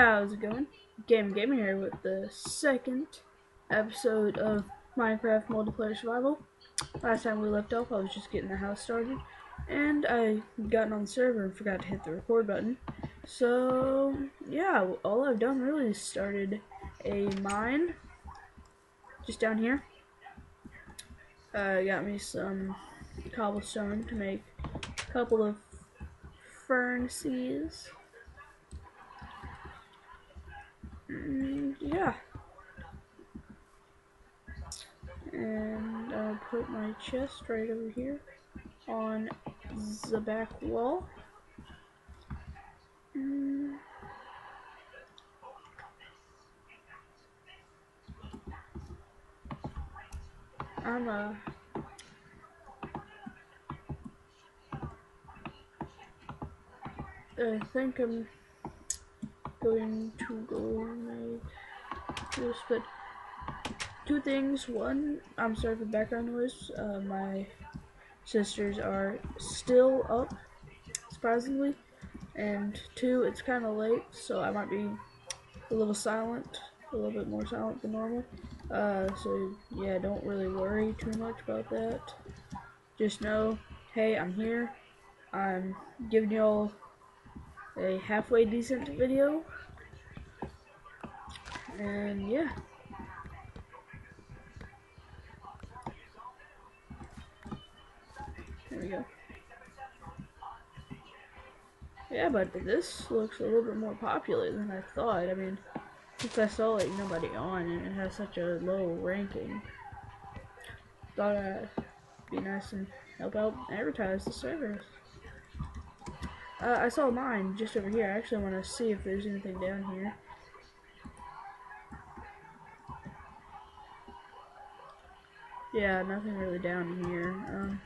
How's it going? Gaming Gamer here with the second episode of Minecraft Multiplayer Survival. Last time we left off, I was just getting the house started, and I got on the server and forgot to hit the record button. So, yeah, all I've done really is started a mine, just down here. I uh, got me some cobblestone to make a couple of furnaces. Mm, yeah. And I'll put my chest right over here on the back wall. Mm. I'm a I think I'm going to go make this, but two things. One, I'm sorry for background noise. Uh, my sisters are still up, surprisingly. And two, it's kind of late, so I might be a little silent, a little bit more silent than normal. Uh, so yeah, don't really worry too much about that. Just know, hey, I'm here. I'm giving y'all a halfway decent video. And yeah. There we go. Yeah, but this looks a little bit more popular than I thought. I mean, since I saw like nobody on and it has such a low ranking, thought I'd be nice and help out advertise the service. Uh, I saw mine just over here. I actually want to see if there's anything down here. Yeah, nothing really down here. Um,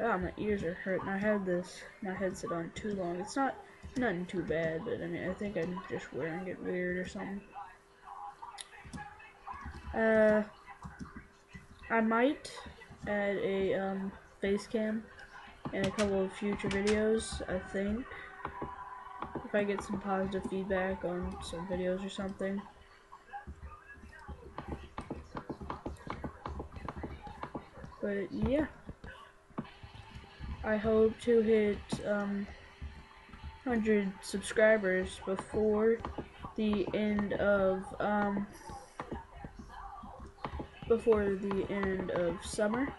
oh, my ears are hurting. I had this, my headset on too long. It's not nothing too bad, but I mean, I think I'm just wearing it weird or something. Uh, I might add a um, face cam in a couple of future videos, I think. If I get some positive feedback on some videos or something. But yeah. I hope to hit um, 100 subscribers before the end of um, before the end of summer.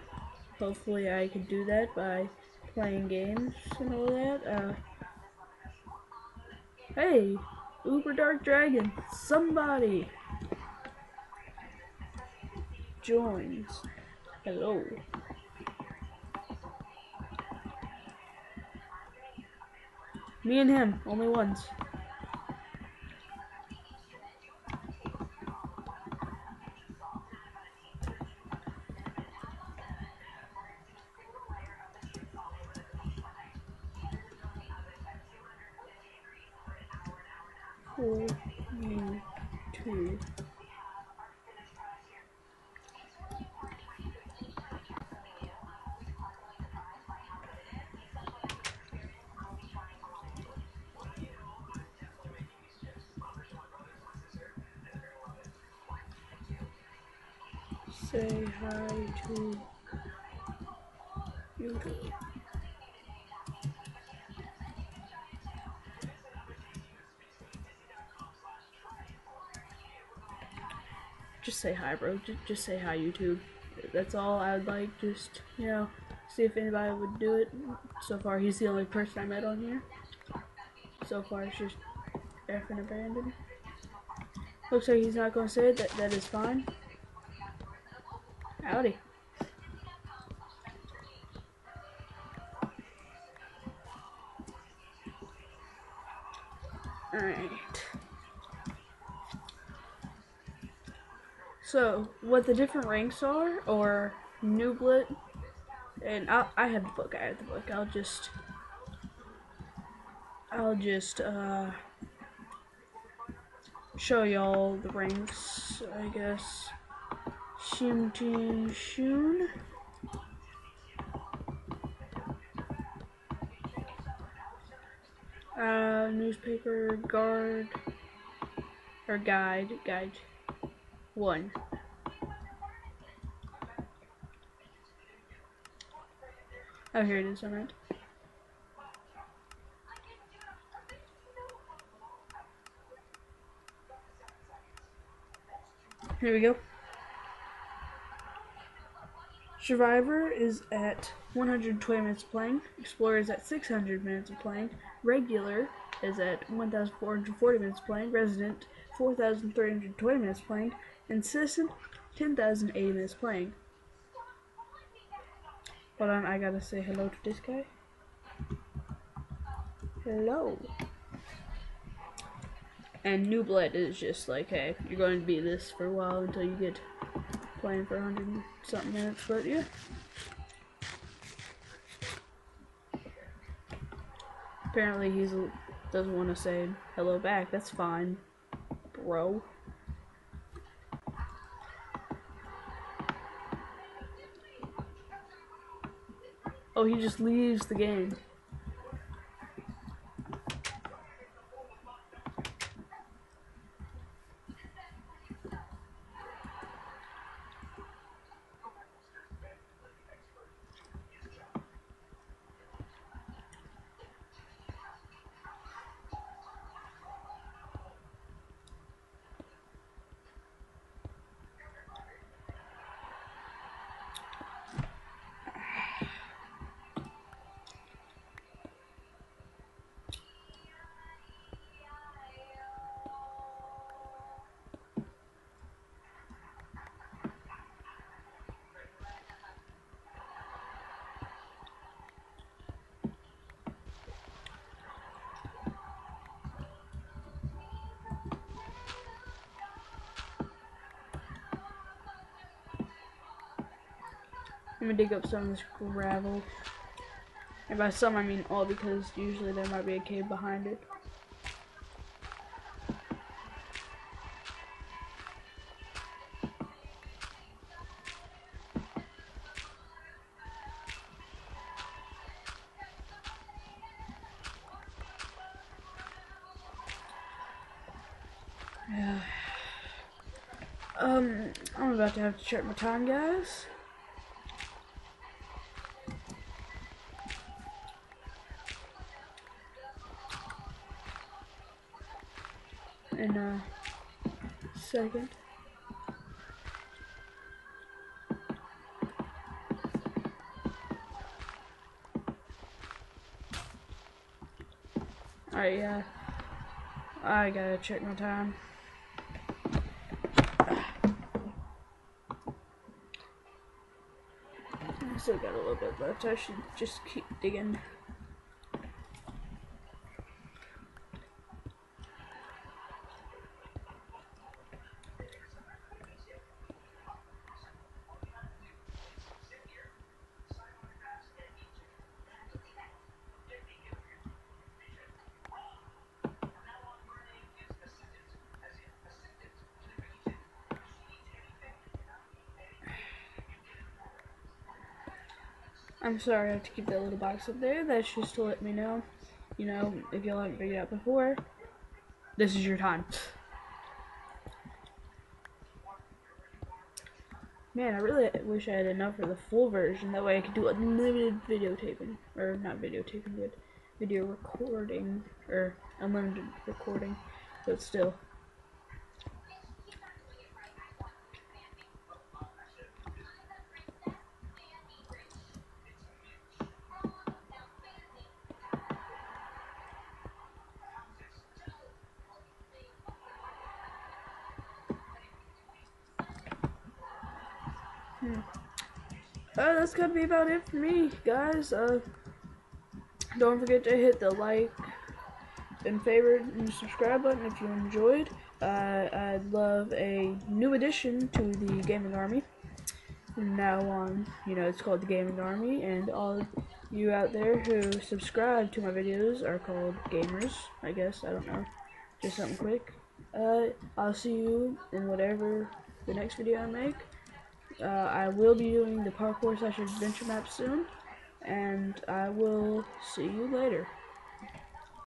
Hopefully I can do that by playing games and all that. Uh, hey, Uber Dark Dragon, somebody joins. Hello. Me and him, only once. For you to say hi to YouTube. Just say hi, bro. Just, just say hi, YouTube. That's all I would like. Just, you know, see if anybody would do it. So far, he's the only person I met on here. So far, it's just effing abandoned. Looks like he's not going to say it. That, that is fine. Howdy. Alright. So, what the different ranks are, or Nooblet, and I, I have the book, I have the book, I'll just, I'll just, uh, show y'all the ranks, I guess. Shim Jin Shun. Uh, newspaper guard or guide guide one. Oh, here it is. It. Here we go. Survivor is at 120 minutes of playing. Explorer is at 600 minutes of playing. Regular is at 1,440 minutes playing. Resident 4,320 minutes playing. And Citizen 10,080 minutes playing. Hold on, I gotta say hello to this guy. Hello. And New Blood is just like, hey, you're going to be this for a while until you get playing for 100 something minutes, but yeah. Apparently he doesn't want to say hello back. That's fine, bro. Oh, he just leaves the game. I'm gonna dig up some of this gravel. And by some I mean all because usually there might be a cave behind it. Um, I'm about to have to check my time, guys. in a second. Alright, yeah. I gotta check my time. I still got a little bit left. I should just keep digging. I'm sorry I have to keep that little box up there. That's just to let me know, you know, if y'all haven't figured out before, this is your time. Man, I really wish I had enough for the full version. That way I could do unlimited videotaping. Or not videotaping, but video recording. Or unlimited recording. But still. Hmm. Uh, that's gonna be about it for me, guys. Uh, don't forget to hit the like and favorite and subscribe button if you enjoyed. Uh, I'd love a new addition to the gaming army. From now on, you know, it's called the gaming army, and all you out there who subscribe to my videos are called gamers, I guess. I don't know. Just something quick. Uh, I'll see you in whatever the next video I make. Uh, I will be doing the parkour slash adventure map soon, and I will see you later.